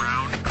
round